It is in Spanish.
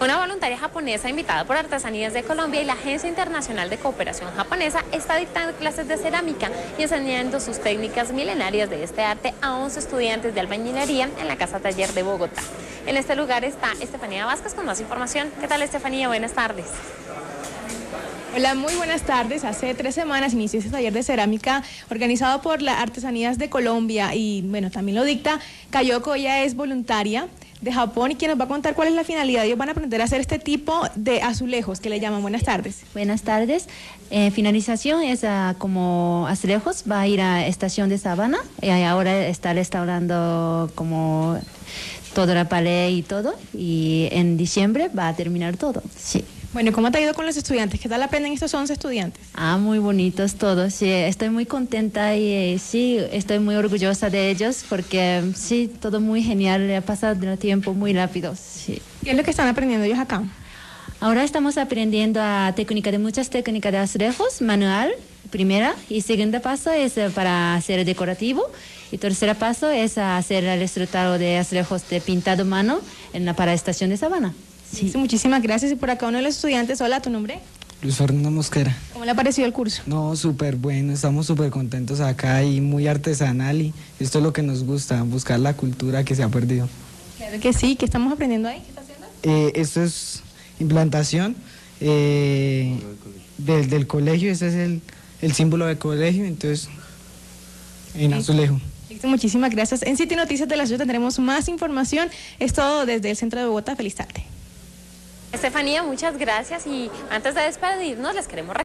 Una voluntaria japonesa invitada por Artesanías de Colombia y la Agencia Internacional de Cooperación Japonesa está dictando clases de cerámica y enseñando sus técnicas milenarias de este arte a 11 estudiantes de albañilería en la Casa Taller de Bogotá. En este lugar está Estefanía Vázquez con más información. ¿Qué tal Estefanía? Buenas tardes. Hola, muy buenas tardes. Hace tres semanas inició este taller de cerámica organizado por la Artesanías de Colombia y bueno, también lo dicta Kayoko, ella es voluntaria de Japón y quien nos va a contar cuál es la finalidad. Ellos van a aprender a hacer este tipo de azulejos que le llaman. Buenas tardes. Buenas tardes. Eh, finalización es ah, como azulejos. Va a ir a estación de Sabana y ahora está restaurando como toda la pared y todo. Y en diciembre va a terminar todo. Sí. Bueno, ¿cómo te ha ido con los estudiantes? ¿Qué tal aprenden estos 11 estudiantes? Ah, muy bonitos todos. Sí, estoy muy contenta y eh, sí, estoy muy orgullosa de ellos porque sí, todo muy genial. Ha pasado el tiempo muy rápido. Sí. ¿Qué es lo que están aprendiendo ellos acá? Ahora estamos aprendiendo a técnica de muchas técnicas de azulejos, manual, primera, y segundo paso es eh, para hacer decorativo, y tercer paso es hacer el resultado de azulejos de pintado mano en la para estación de Sabana. Sí. Muchísimas gracias. Y por acá uno de los estudiantes, hola, ¿tu nombre? Luis Fernando Mosquera. ¿Cómo le ha parecido el curso? No, súper bueno, estamos súper contentos acá y muy artesanal y esto es lo que nos gusta, buscar la cultura que se ha perdido. Claro que sí, ¿qué estamos aprendiendo ahí? ¿Qué está haciendo? Eh, esto es implantación eh, del, del, colegio, ese es el, el, símbolo del colegio, entonces en azulejo. Listo, muchísimas gracias. En City Noticias de la Ciudad tendremos más información. Es todo desde el centro de Bogotá. Feliz tarde. Estefanía, muchas gracias. Y antes de despedirnos les queremos